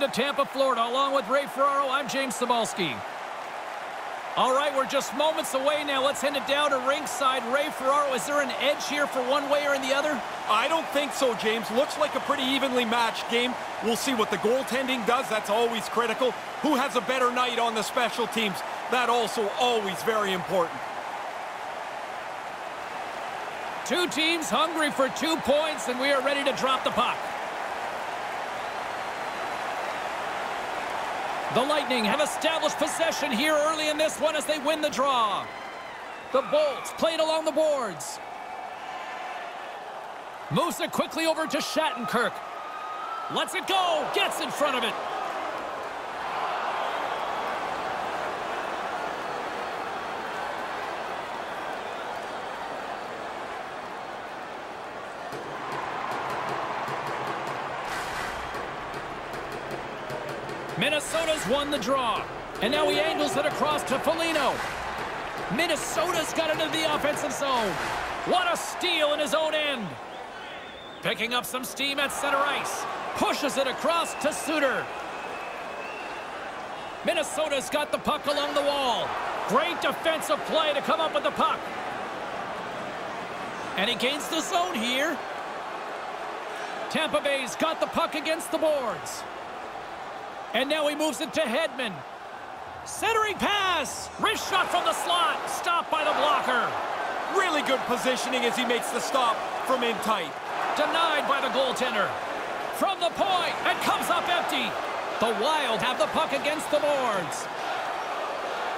To Tampa, Florida. Along with Ray Ferraro, I'm James Cybulski. All right, we're just moments away now. Let's hand it down to ringside. Ray Ferraro, is there an edge here for one way or in the other? I don't think so, James. Looks like a pretty evenly matched game. We'll see what the goaltending does. That's always critical. Who has a better night on the special teams? That also always very important. Two teams hungry for two points, and we are ready to drop the puck. The Lightning have established possession here early in this one as they win the draw. The Bolts played along the boards. Moves it quickly over to Shattenkirk. Lets it go. Gets in front of it. Minnesota's won the draw. And now he angles it across to Foligno. Minnesota's got into the offensive zone. What a steal in his own end. Picking up some steam at center ice. Pushes it across to Suter. Minnesota's got the puck along the wall. Great defensive play to come up with the puck. And he gains the zone here. Tampa Bay's got the puck against the boards. And now he moves it to Hedman. Centering pass. Wrist shot from the slot. Stopped by the blocker. Really good positioning as he makes the stop from in tight. Denied by the goaltender. From the point, and comes up empty. The Wild have the puck against the boards.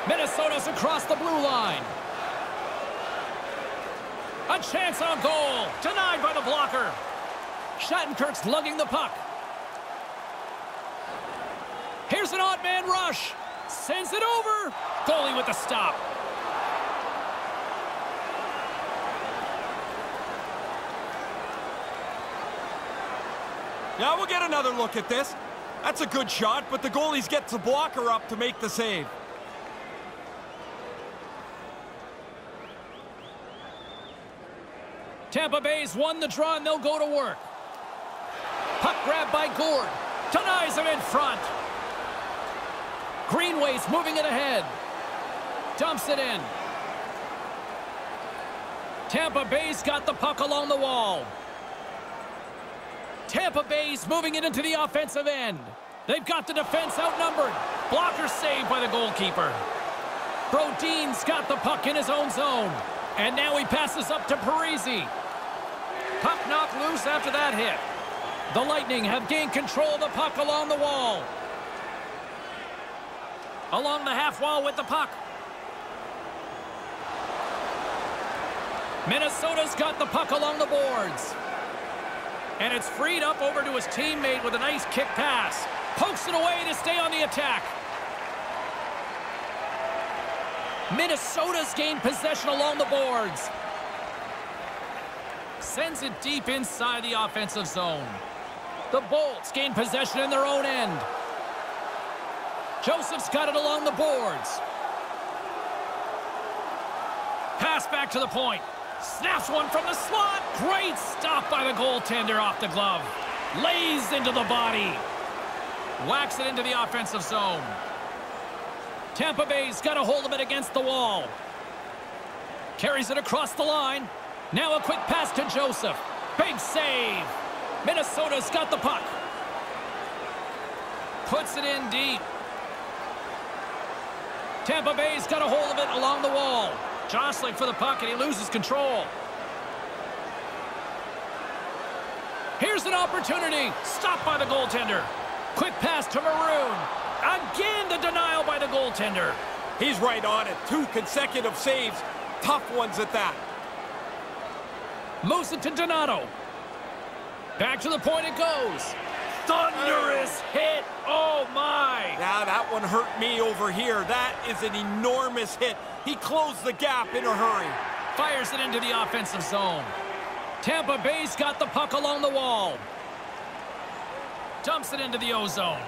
Minnesota's across the blue line. A chance on goal. Denied by the blocker. Shattenkirk's lugging the puck. Here's an odd man rush. Sends it over. Goalie with the stop. Now we'll get another look at this. That's a good shot, but the goalie's gets the blocker up to make the save. Tampa Bay's won the draw, and they'll go to work. Puck grab by Gourde. Denies him in front. Greenway's moving it ahead. Dumps it in. Tampa Bay's got the puck along the wall. Tampa Bay's moving it into the offensive end. They've got the defense outnumbered. Blocker saved by the goalkeeper. Brodin's got the puck in his own zone. And now he passes up to Parise. Puck knocked loose after that hit. The Lightning have gained control of the puck along the wall. Along the half wall with the puck. Minnesota's got the puck along the boards. And it's freed up over to his teammate with a nice kick pass. Pokes it away to stay on the attack. Minnesota's gained possession along the boards. Sends it deep inside the offensive zone. The Bolts gain possession in their own end. Joseph's got it along the boards. Pass back to the point. Snaps one from the slot. Great stop by the goaltender off the glove. Lays into the body. Whacks it into the offensive zone. Tampa Bay's got a hold of it against the wall. Carries it across the line. Now a quick pass to Joseph. Big save. Minnesota's got the puck. Puts it in deep. Tampa Bay's got a hold of it along the wall. Jostling for the puck, and he loses control. Here's an opportunity. Stopped by the goaltender. Quick pass to Maroon. Again, the denial by the goaltender. He's right on it. Two consecutive saves. Tough ones at that. Moves it to Donato. Back to the point it goes. Thunderous hit. Oh, my. Now, that one hurt me over here. That is an enormous hit. He closed the gap in a hurry. Fires it into the offensive zone. Tampa Bay's got the puck along the wall. Dumps it into the O-zone.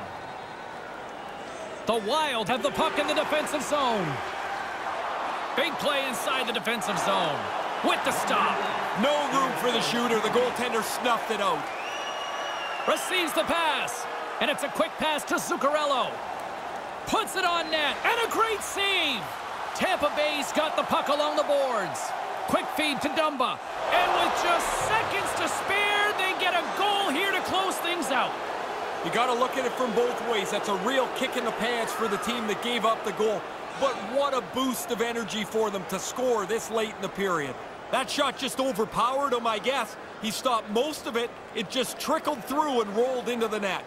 The Wild have the puck in the defensive zone. Big play inside the defensive zone. With the stop. No room for the shooter. The goaltender snuffed it out. Receives the pass. And it's a quick pass to Zuccarello. Puts it on net, and a great save. Tampa Bay's got the puck along the boards. Quick feed to Dumba. And with just seconds to spare, they get a goal here to close things out. You got to look at it from both ways. That's a real kick in the pants for the team that gave up the goal. But what a boost of energy for them to score this late in the period. That shot just overpowered him, I guess. He stopped most of it. It just trickled through and rolled into the net.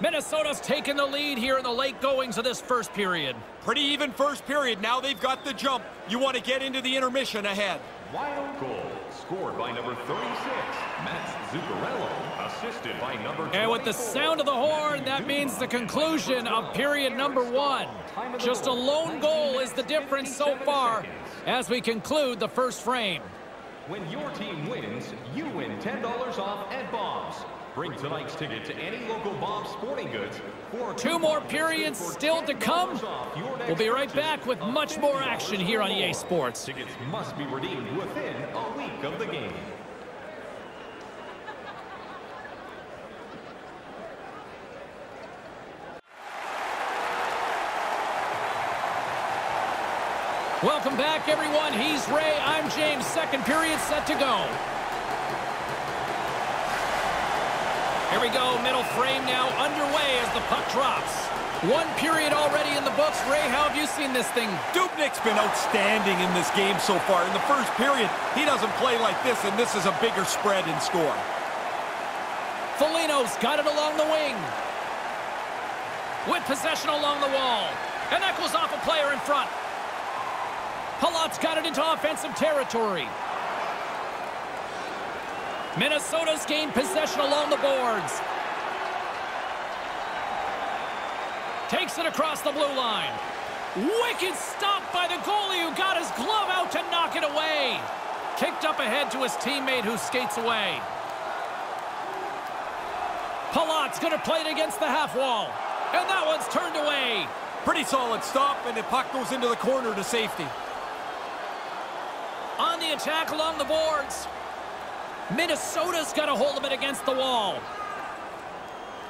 Minnesota's taken the lead here in the late goings of this first period. Pretty even first period. Now they've got the jump. You want to get into the intermission ahead. Wild goal scored by number 36, Mats Zuccarello, assisted by number And with the sound of the horn, that means the conclusion of period number one. Just a lone goal is the difference so far as we conclude the first frame. When your team wins, you win $10 off at Bob's. Bring tonight's ticket to any local Bob's Sporting Goods. For Two more periods still to come. We'll be right back with much more action here on EA Sports. Tickets must be redeemed within a week of the game. Welcome back, everyone. He's Ray. I'm James. Second period set to go. Here we go. Middle frame now underway as the puck drops. One period already in the books. Ray, how have you seen this thing? Dubnyk's been outstanding in this game so far. In the first period, he doesn't play like this, and this is a bigger spread in score. Foligno's got it along the wing. With possession along the wall. And that goes off a player in front. Palat's got it into offensive territory. Minnesota's gained possession along the boards. Takes it across the blue line. Wicked stop by the goalie who got his glove out to knock it away. Kicked up ahead to his teammate who skates away. Palat's going to play it against the half wall. And that one's turned away. Pretty solid stop, and the puck goes into the corner to safety. On the attack along the boards. Minnesota's got a hold of it against the wall.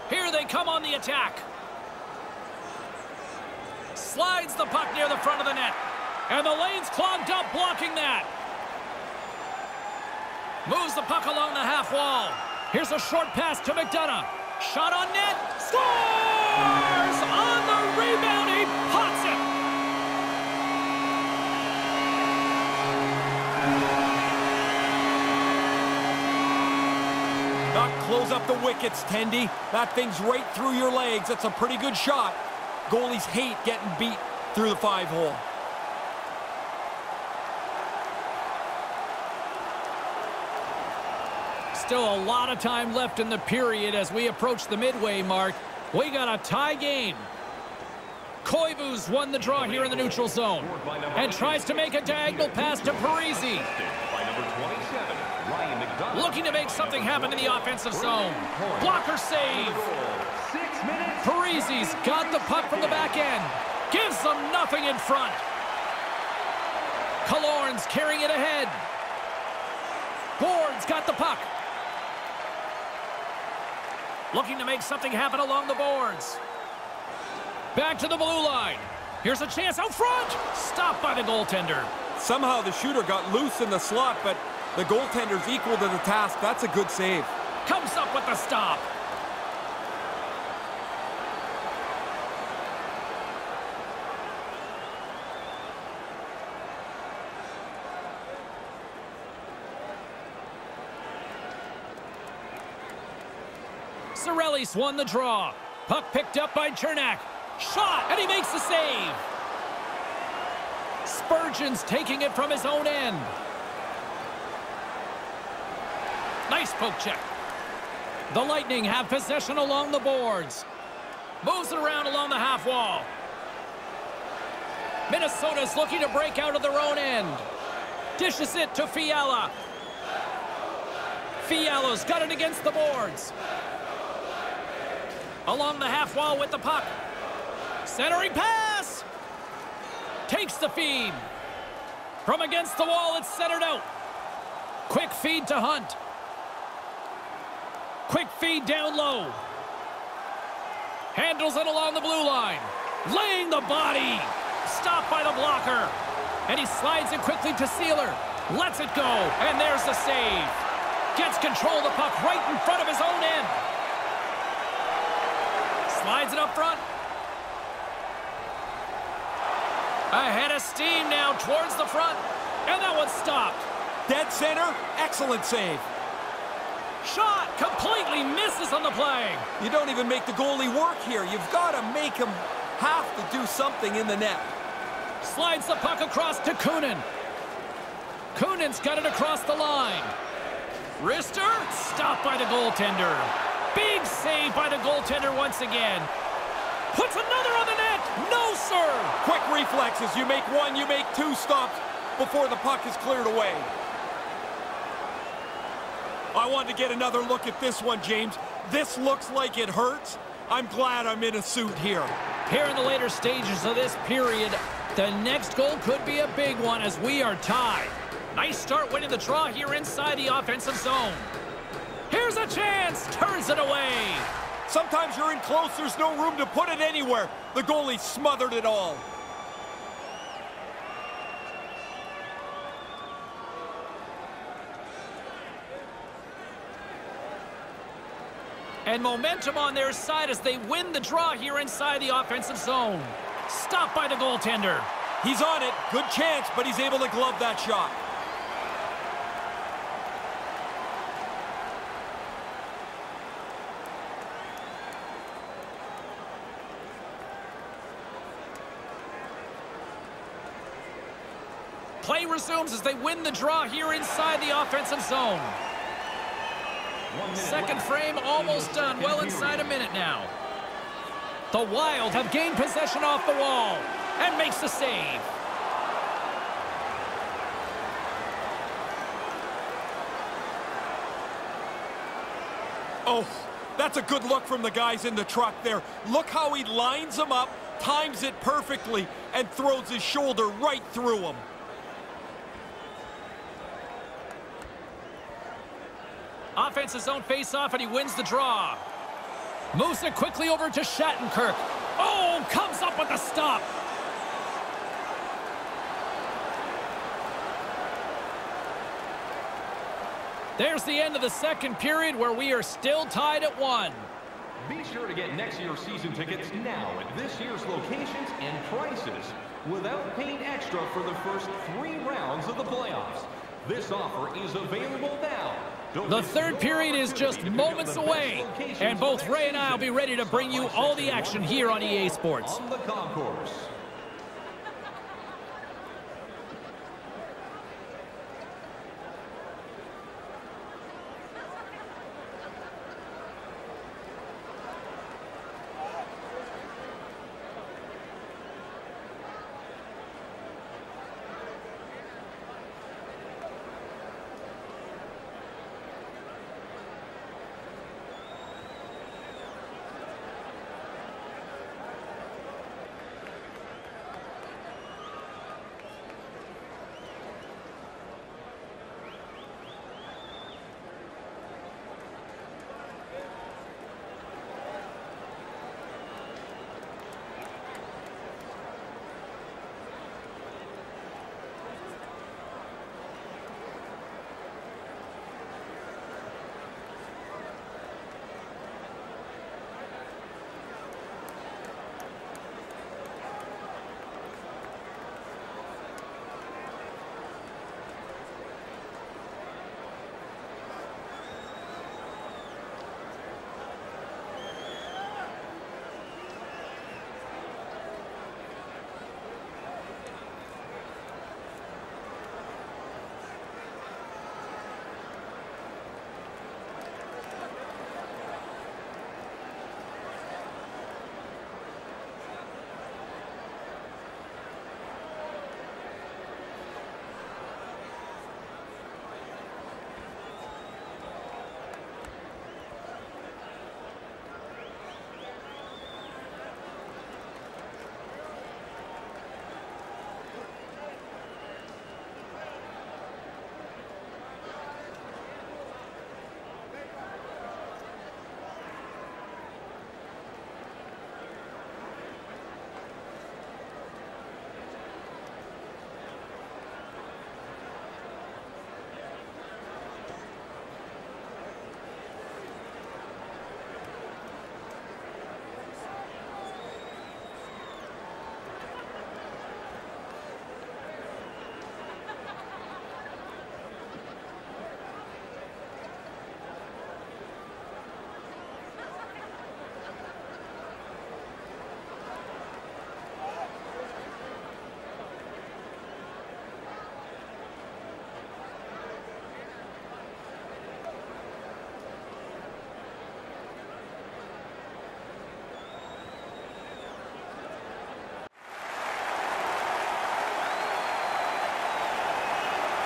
Here they come on the attack. Slides the puck near the front of the net. And the lane's clogged up, blocking that. Moves the puck along the half wall. Here's a short pass to McDonagh. Shot on net. Scores! Not up the wickets, Tendy. That thing's right through your legs. That's a pretty good shot. Goalies hate getting beat through the five hole. Still a lot of time left in the period as we approach the midway mark. We got a tie game. Koivu's won the draw here in the neutral zone and tries to make a diagonal pass to Parise. By number 27, Ryan McDonagh. Looking to make something happen in the offensive zone. Blocker save. Parise's got the puck from the back end. Gives them nothing in front. Killorn's carrying it ahead. Board's got the puck. Looking to make something happen along the boards. Back to the blue line. Here's a chance out front. Stopped by the goaltender. Somehow the shooter got loose in the slot, but the goaltender's equal to the task. That's a good save. Comes up with the stop. Cirelli's won the draw. Puck picked up by Cernak. Shot, and he makes the save. Spurgeon's taking it from his own end. Nice poke check. The Lightning have possession along the boards. Moves it around along the half wall. Minnesota's looking to break out of their own end. Dishes it to Fiala. Fiala's got it against the boards. Along the half wall with the puck. Centering pass. Takes the feed. From against the wall, it's centered out. Quick feed to Hunt. Quick feed down low. Handles it along the blue line. Laying the body. Stopped by the blocker. And he slides it quickly to Sealer. Lets it go. And there's the save. Gets control of the puck right in front of his own end. Slides it up front. Ahead of steam now towards the front. And that one's stopped. Dead center, excellent save. Shot completely misses on the play. You don't even make the goalie work here. You've got to make him have to do something in the net. Slides the puck across to Kunin. Kunin's got it across the line. Rister, stopped by the goaltender. Big save by the goaltender once again. Puts another on the net. No, sir. Quick reflexes. You make one, you make two stops before the puck is cleared away. I wanted to get another look at this one, James. This looks like it hurts. I'm glad I'm in a suit here. Here in the later stages of this period, the next goal could be a big one as we are tied. Nice start winning the draw here inside the offensive zone. Here's a chance. Turns it away. Sometimes you're in close, there's no room to put it anywhere. The goalie smothered it all. And momentum on their side as they win the draw here inside the offensive zone. Stopped by the goaltender. He's on it. Good chance, but he's able to glove that shot. Play resumes as they win the draw here inside the offensive zone. Second frame almost done. Well inside a minute now. The Wild have gained possession off the wall and makes the save. Oh, that's a good look from the guys in the truck there. Look how he lines them up, times it perfectly, and throws his shoulder right through them. Offensive own face-off, and he wins the draw. Moves it quickly over to Shattenkirk. Oh, comes up with the stop. There's the end of the second period where we are still tied at one. Be sure to get next year's season tickets now at this year's locations and prices without paying extra for the first three rounds of the playoffs. This offer is available now. The third period is just moments away, and both Ray and I will be ready to bring you all the action here on EA Sports.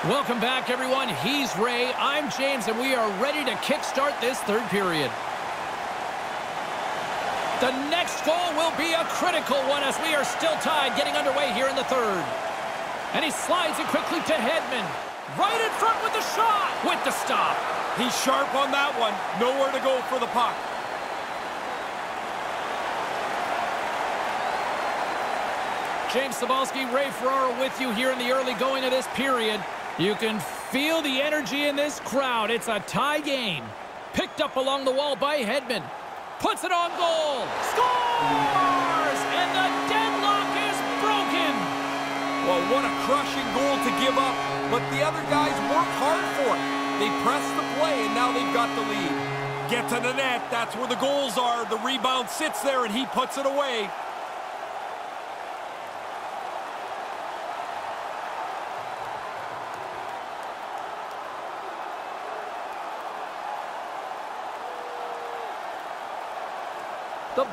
Welcome back, everyone. He's Ray. I'm James, and we are ready to kickstart this third period. The next goal will be a critical one as we are still tied getting underway here in the third. And he slides it quickly to Hedman. Right in front with the shot. With the stop. He's sharp on that one. Nowhere to go for the puck. James Cybulski, Ray Ferraro with you here in the early going of this period. You can feel the energy in this crowd. It's a tie game. Picked up along the wall by Hedman. Puts it on goal. Scores! And the deadlock is broken. Well, what a crushing goal to give up. But the other guys worked hard for it. They pressed the play, and now they've got the lead. Get to the net. That's where the goals are. The rebound sits there, and he puts it away.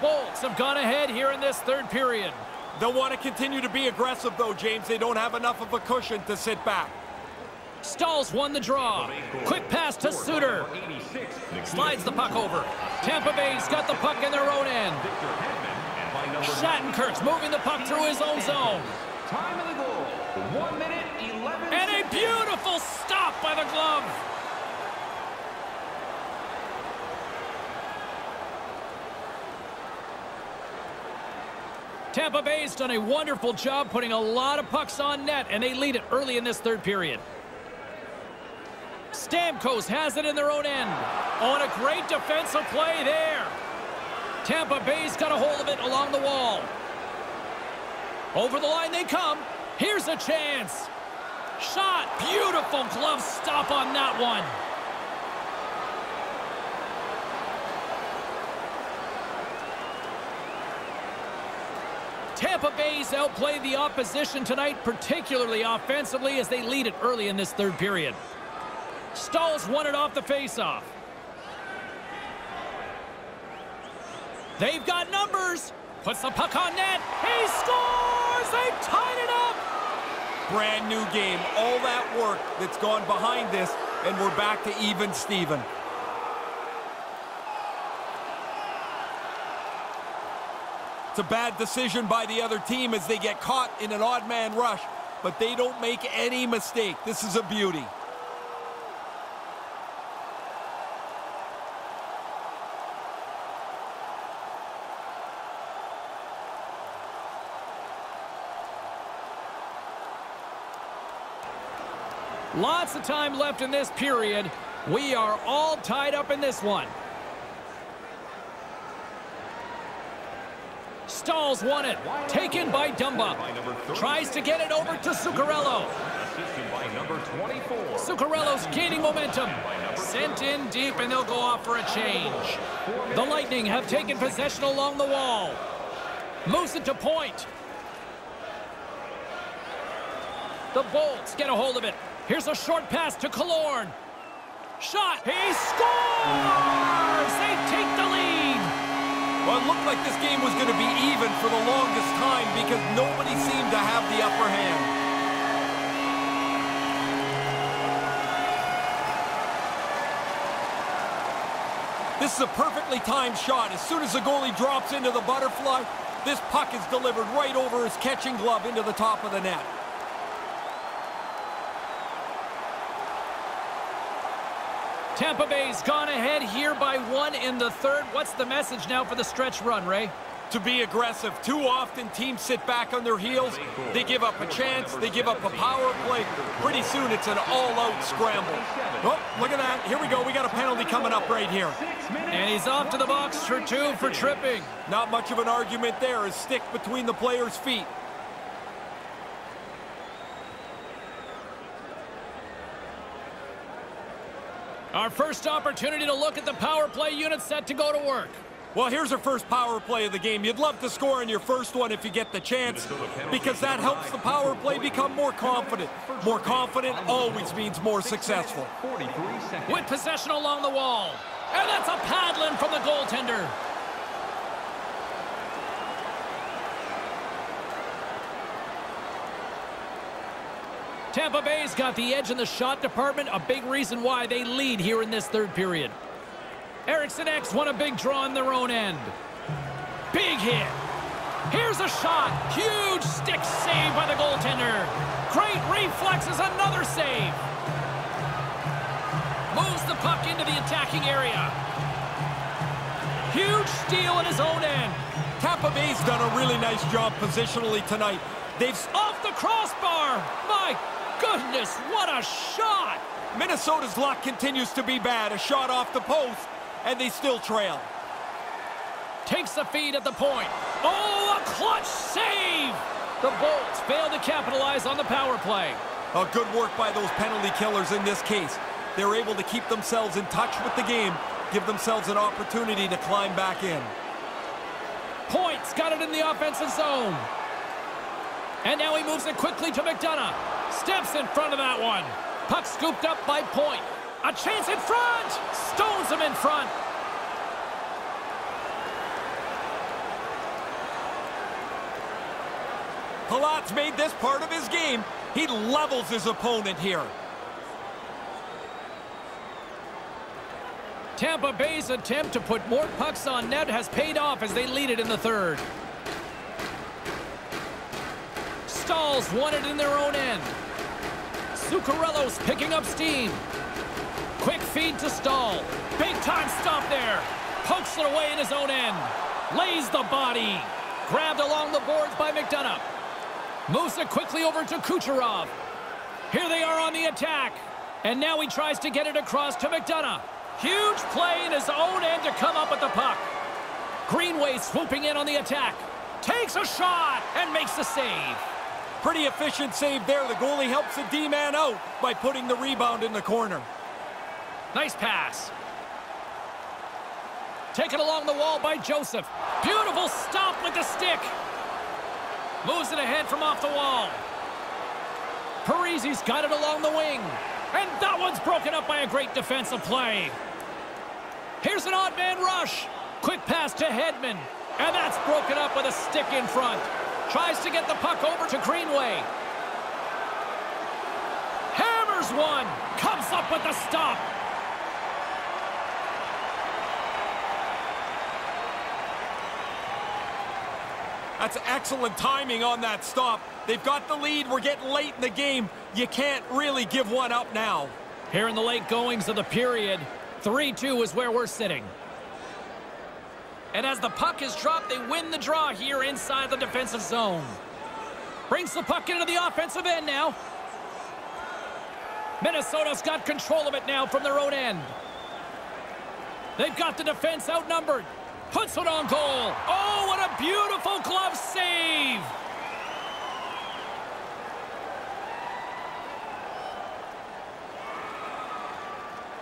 Bolts have gone ahead here in this third period. They'll want to continue to be aggressive, though, James. They don't have enough of a cushion to sit back. Staal's won the draw. Quick pass to Suter. Slides the puck over. Tampa Bay's got the puck in their own end. Shattenkirk's moving the puck through his own zone. Time of the goal, 1 minute, 11 And a beautiful stop by the glove. Tampa Bay's done a wonderful job putting a lot of pucks on net, and they lead it early in this third period. Stamkos has it in their own end. On a great defensive play there. Tampa Bay's got a hold of it along the wall. Over the line they come. Here's a chance. Shot. Beautiful glove stop on that one. Tampa Bay's outplayed the opposition tonight, particularly offensively, as they lead it early in this third period. Staal's won it off the faceoff. They've got numbers. Puts the puck on net. He scores! They tied it up! Brand new game. All that work that's gone behind this, and we're back to even Steven. It's a bad decision by the other team as they get caught in an odd man rush, but they don't make any mistake. This is a beauty. Lots of time left in this period. We are all tied up in this one. Staal's won it. Taken by Dumba. Tries to get it over to Zuccarello. assisted by number 24. Zuccarello's gaining momentum. Sent in deep, and they'll go off for a change. The Lightning have taken possession along the wall. Moves it to point. The Bolts get a hold of it. Here's a short pass to Killorn. Shot. He scores! Well, it looked like this game was going to be even for the longest time because nobody seemed to have the upper hand. This is a perfectly timed shot. As soon as the goalie drops into the butterfly, this puck is delivered right over his catching glove into the top of the net. Tampa Bay's gone ahead here by one in the third. What's the message now for the stretch run, Ray? to be aggressive. Too often teams sit back on their heels. They give up a chance. They give up a power play. Pretty soon it's an all-out scramble. Oh, look at that. Here we go. We got a penalty coming up right here. And he's off to the box for two for tripping. Not much of an argument there. A stick between the player's feet. Our first opportunity to look at the power play unit set to go to work. Well, here's our first power play of the game. You'd love to score in your first one if you get the chance because that helps the power play become more confident. More confident always means more successful. 43. With possession along the wall. And that's a paddling from the goaltender. Tampa Bay's got the edge in the shot department, a big reason why they lead here in this third period. Eriksson Ek won a big draw on their own end. Big hit. Here's a shot. Huge stick save by the goaltender. Great reflexes, another save. Moves the puck into the attacking area. Huge steal in his own end. Tampa Bay's done a really nice job positionally tonight. They've... Off the crossbar! My goodness, what a shot! Minnesota's luck continues to be bad. A shot off the post, and they still trail. Takes the feed at the point. Oh, a clutch save! The Bolts fail to capitalize on the power play. A good work by those penalty killers in this case. They're able to keep themselves in touch with the game, give themselves an opportunity to climb back in. Points got it in the offensive zone. And now he moves it quickly to McDonagh. Steps in front of that one. Puck scooped up by Point. A chance in front! Stones him in front. Palat's made this part of his game. He levels his opponent here. Tampa Bay's attempt to put more pucks on net has paid off as they lead it in the third. Staal's won it in their own end. Zuccarello's picking up steam. Quick feed to Staal. Big time stop there. Pokes it away in his own end. Lays the body. Grabbed along the boards by McDonagh. Moves it quickly over to Kucherov. Here they are on the attack. And now he tries to get it across to McDonagh. Huge play in his own end to come up with the puck. Greenway swooping in on the attack. Takes a shot and makes the save. Pretty efficient save there. The goalie helps the D-man out by putting the rebound in the corner. Nice pass. Taken along the wall by Joseph. Beautiful stop with the stick. Moves it ahead from off the wall. Parise's got it along the wing. And that one's broken up by a great defensive play. Here's an odd man rush. Quick pass to Hedman. And that's broken up with a stick in front. Tries to get the puck over to Greenway. Hammers one. Comes up with the stop. That's excellent timing on that stop. They've got the lead. We're getting late in the game. You can't really give one up now. Here in the late goings of the period, 3-2 is where we're sitting. And as the puck is dropped, they win the draw here inside the defensive zone. Brings the puck into the offensive end now. Minnesota's got control of it now from their own end. They've got the defense outnumbered. Puts it on goal. Oh, what a beautiful glove save!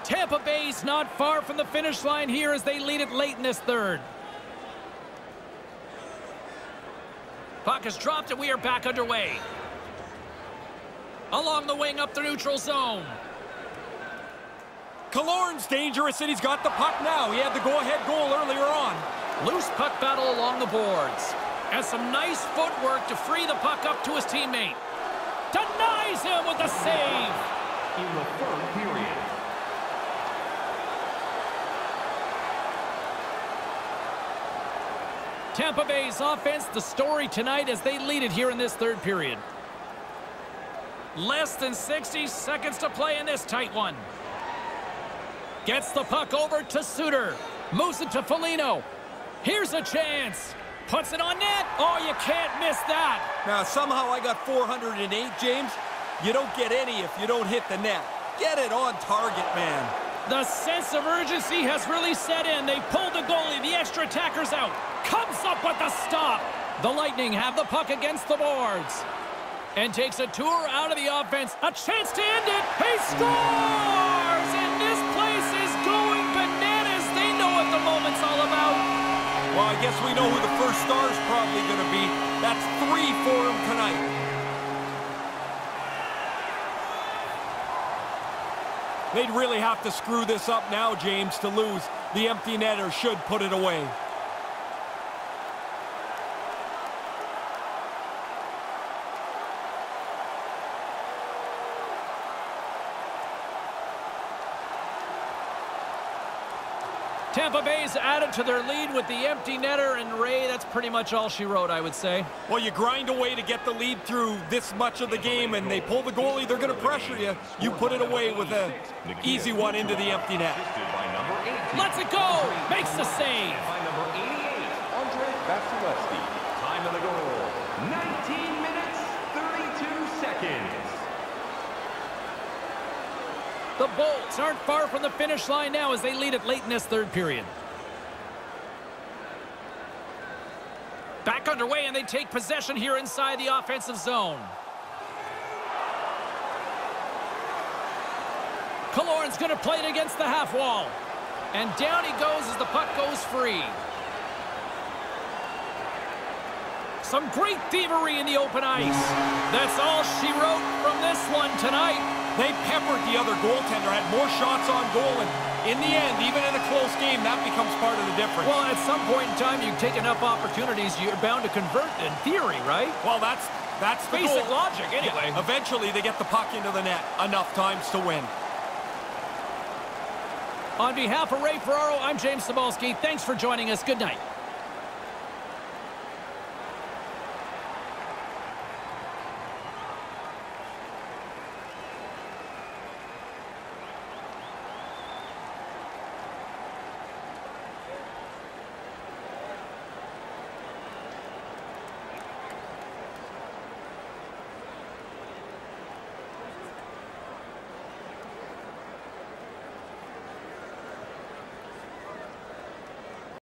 Tampa Bay's not far from the finish line here as they lead it late in this third. Puck is dropped and we are back underway. Along the wing up the neutral zone. Killorn's dangerous and he's got the puck now. He had the go-ahead goal earlier on. Loose puck battle along the boards. And some nice footwork to free the puck up to his teammate. Denies him with the save. In the third period. Tampa Bay's offense, the story tonight as they lead it here in this third period. Less than 60 seconds to play in this tight one. Gets the puck over to Suter. Moves it to Foligno. Here's a chance. Puts it on net. Oh, you can't miss that. Now, somehow I got 408, James. You don't get any if you don't hit the net. Get it on target, man. The sense of urgency has really set in. They pulled the goalie. The extra attacker's out. Up with the stop. The Lightning have the puck against the boards. And takes a tour out of the offense. A chance to end it. He scores! And this place is going bananas. They know what the moment's all about. Well, I guess we know who the first star's probably going to be. That's three for him tonight. They'd really have to screw this up now, James, to lose. The empty netter should put it away. Added to their lead with the empty netter, and Ray, that's pretty much all she wrote, I would say. Well, you grind away to get the lead through this much of the game, and they pull the goalie, they're going to pressure you. You put it away with an easy one into the empty net. Lets it go! Makes the save! By number 88, Andrei Vasilevskiy. Time of the goal, 19 minutes, 32 seconds. The Bolts aren't far from the finish line now as they lead it late in this third period. Back underway, and they take possession here inside the offensive zone. Killorn's going to play it against the half wall. And down he goes as the puck goes free. Some great thievery in the open ice. That's all she wrote from this one tonight. They peppered the other goaltender, had more shots on goal, and in the end, even in a close game, that becomes part of the difference. Well, at some point in time, you take enough opportunities, you're bound to convert in theory, right? Well, that's that's the Basic goal. logic, anyway. Yeah, eventually, they get the puck into the net enough times to win. On behalf of Ray Ferraro, I'm James Cybulski. Thanks for joining us. Good night.